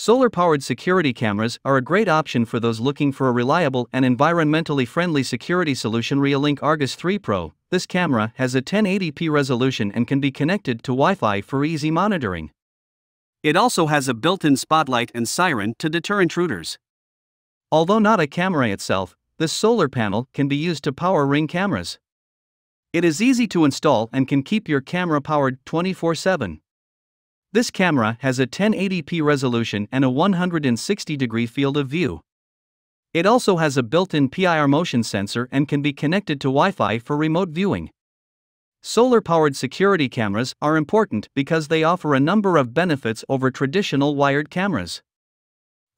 Solar powered security cameras are a great option for those looking for a reliable and environmentally friendly security solution. Reolink Argus 3 Pro. This camera has a 1080p resolution and can be connected to Wi Fi for easy monitoring. It also has a built in spotlight and siren to deter intruders. Although not a camera itself, this solar panel can be used to power ring cameras. It is easy to install and can keep your camera powered 24 7. This camera has a 1080p resolution and a 160 degree field of view. It also has a built in PIR motion sensor and can be connected to Wi Fi for remote viewing. Solar powered security cameras are important because they offer a number of benefits over traditional wired cameras.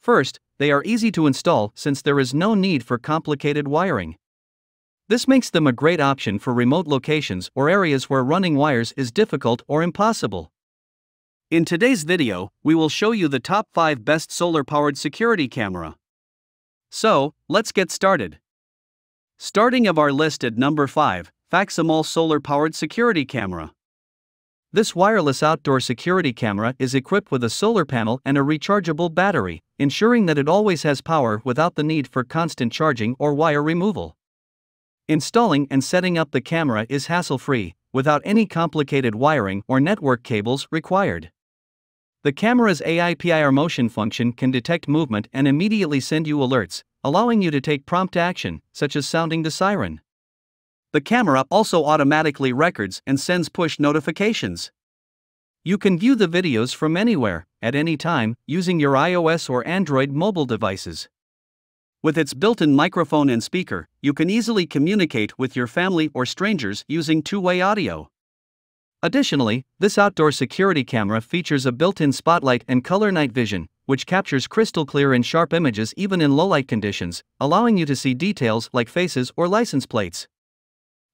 First, they are easy to install since there is no need for complicated wiring. This makes them a great option for remote locations or areas where running wires is difficult or impossible. In today's video, we will show you the top 5 best solar-powered security camera. So, let's get started. Starting of our list at number 5, Faxamol solar-powered security camera. This wireless outdoor security camera is equipped with a solar panel and a rechargeable battery, ensuring that it always has power without the need for constant charging or wire removal. Installing and setting up the camera is hassle-free, without any complicated wiring or network cables required. The camera's AI PIR motion function can detect movement and immediately send you alerts, allowing you to take prompt action, such as sounding the siren. The camera also automatically records and sends push notifications. You can view the videos from anywhere, at any time, using your iOS or Android mobile devices. With its built in microphone and speaker, you can easily communicate with your family or strangers using two way audio. Additionally, this outdoor security camera features a built in spotlight and color night vision, which captures crystal clear and sharp images even in low light conditions, allowing you to see details like faces or license plates.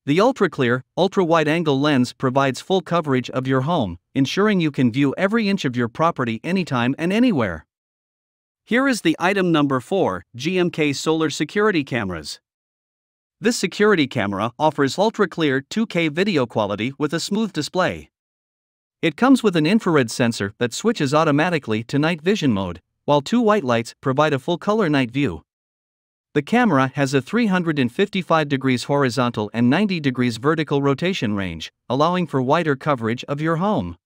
The ultra clear, ultra wide angle lens provides full coverage of your home, ensuring you can view every inch of your property anytime and anywhere. Here is the item number 4 GMK Solar Security Cameras. This security camera offers ultra clear 2K video quality with a smooth display. It comes with an infrared sensor that switches automatically to night vision mode, while two white lights provide a full color night view. The camera has a 355 degrees horizontal and 90 degrees vertical rotation range, allowing for wider coverage of your home.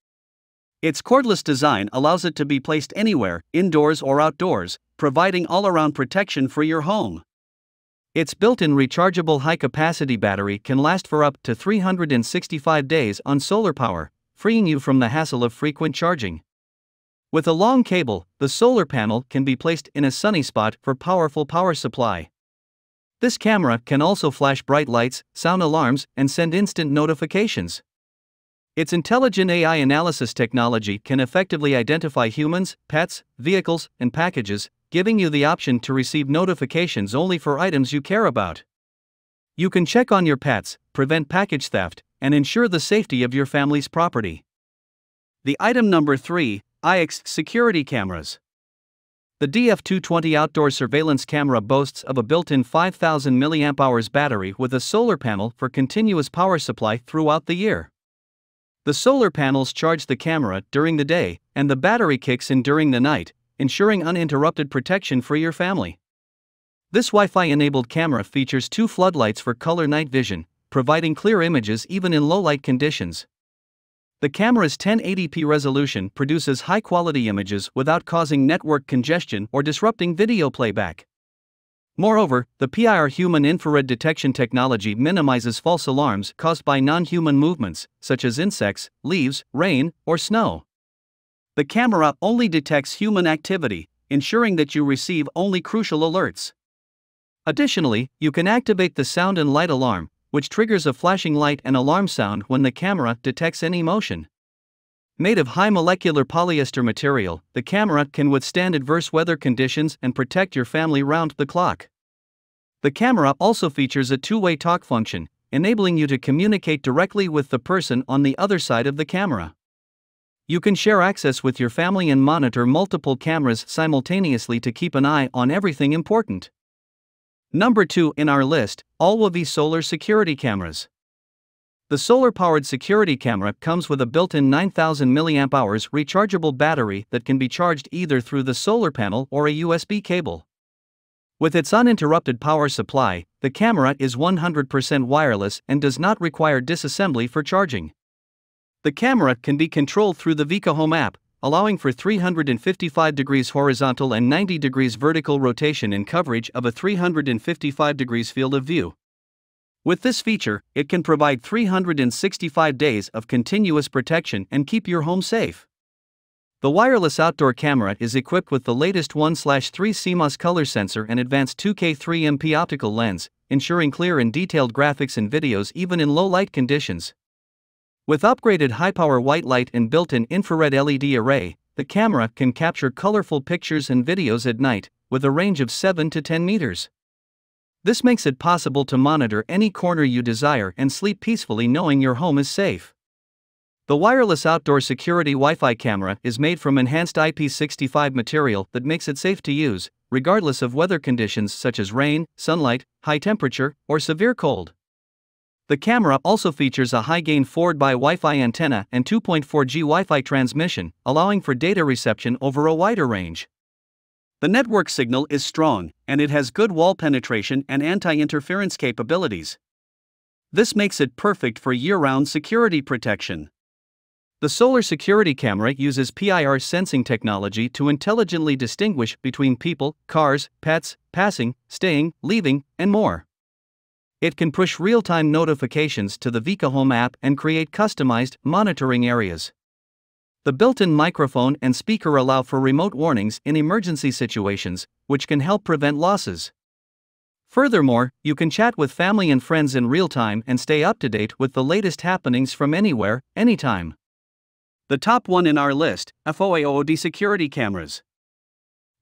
Its cordless design allows it to be placed anywhere, indoors or outdoors, providing all around protection for your home. Its built in rechargeable high capacity battery can last for up to 365 days on solar power, freeing you from the hassle of frequent charging. With a long cable, the solar panel can be placed in a sunny spot for powerful power supply. This camera can also flash bright lights, sound alarms, and send instant notifications. Its intelligent AI analysis technology can effectively identify humans, pets, vehicles, and packages, giving you the option to receive notifications only for items you care about. You can check on your pets, prevent package theft, and ensure the safety of your family's property. The item number 3 IX Security Cameras. The DF220 outdoor surveillance camera boasts of a built-in 5000 mAh battery with a solar panel for continuous power supply throughout the year. The solar panels charge the camera during the day, and the battery kicks in during the night, ensuring uninterrupted protection for your family. This Wi Fi enabled camera features two floodlights for color night vision, providing clear images even in low light conditions. The camera's 1080p resolution produces high quality images without causing network congestion or disrupting video playback. Moreover, the PIR human infrared detection technology minimizes false alarms caused by non human movements, such as insects, leaves, rain, or snow. The camera only detects human activity, ensuring that you receive only crucial alerts. Additionally, you can activate the sound and light alarm, which triggers a flashing light and alarm sound when the camera detects any motion. Made of high molecular polyester material, the camera can withstand adverse weather conditions and protect your family round the clock. The camera also features a two way talk function, enabling you to communicate directly with the person on the other side of the camera. You can share access with your family and monitor multiple cameras simultaneously to keep an eye on everything important. Number 2 in our list, Allweviee Solar Security Cameras. The solar powered security camera comes with a built in 9000 mAh rechargeable battery that can be charged either through the solar panel or a USB cable. With its uninterrupted power supply, the camera is 100% wireless and does not require disassembly for charging. The camera can be controlled through the Vika Home app, allowing for 355 degrees horizontal and 90 degrees vertical rotation in coverage of a 355 degrees field of view. With this feature, it can provide 365 days of continuous protection and keep your home safe. The wireless outdoor camera is equipped with the latest 1/3 CMOS color sensor and advanced 2K 3MP optical lens, ensuring clear and detailed graphics and videos even in low light conditions. With upgraded high-power white light and built-in infrared LED array, the camera can capture colorful pictures and videos at night, with a range of 7 to 10 meters. This makes it possible to monitor any corner you desire and sleep peacefully knowing your home is safe. The wireless outdoor security Wi Fi camera is made from enhanced IP65 material that makes it safe to use, regardless of weather conditions such as rain, sunlight, high temperature, or severe cold. The camera also features a high gain forward by Wi Fi antenna and 2.4G Wi Fi transmission, allowing for data reception over a wider range. The network signal is strong, and it has good wall penetration and anti interference capabilities. This makes it perfect for year round security protection. The solar security camera uses PIR sensing technology to intelligently distinguish between people, cars, pets, passing, staying, leaving, and more. It can push real time notifications to the Vika Home app and create customized monitoring areas. The built in microphone and speaker allow for remote warnings in emergency situations, which can help prevent losses. Furthermore, you can chat with family and friends in real time and stay up to date with the latest happenings from anywhere, anytime. The top one in our list FOAOOD security cameras.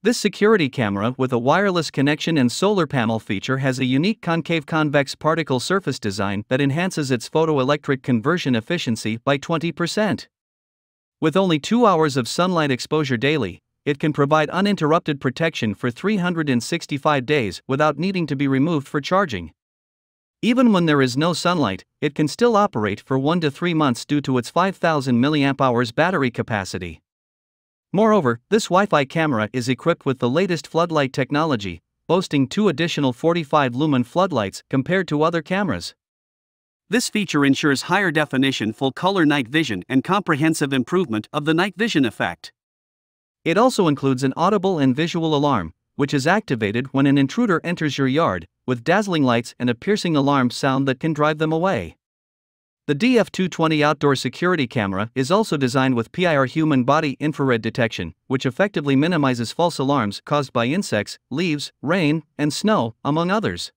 This security camera with a wireless connection and solar panel feature has a unique concave convex particle surface design that enhances its photoelectric conversion efficiency by 20%. With only two hours of sunlight exposure daily, it can provide uninterrupted protection for 365 days without needing to be removed for charging. Even when there is no sunlight, it can still operate for 1 to 3 months due to its 5000 mAh battery capacity. Moreover, this Wi Fi camera is equipped with the latest floodlight technology, boasting two additional 45 lumen floodlights compared to other cameras. This feature ensures higher definition full color night vision and comprehensive improvement of the night vision effect. It also includes an audible and visual alarm, which is activated when an intruder enters your yard, with dazzling lights and a piercing alarm sound that can drive them away. The DF220 outdoor security camera is also designed with PIR human body infrared detection, which effectively minimizes false alarms caused by insects, leaves, rain, and snow, among others.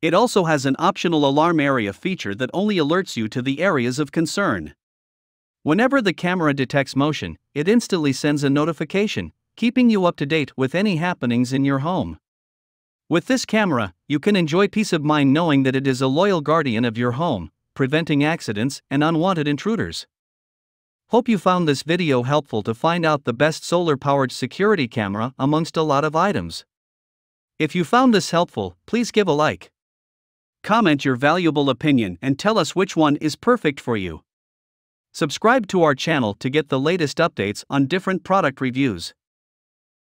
It also has an optional alarm area feature that only alerts you to the areas of concern. Whenever the camera detects motion, it instantly sends a notification, keeping you up to date with any happenings in your home. With this camera, you can enjoy peace of mind knowing that it is a loyal guardian of your home, preventing accidents and unwanted intruders. Hope you found this video helpful to find out the best solar powered security camera amongst a lot of items. If you found this helpful, please give a like. Comment your valuable opinion and tell us which one is perfect for you. Subscribe to our channel to get the latest updates on different product reviews.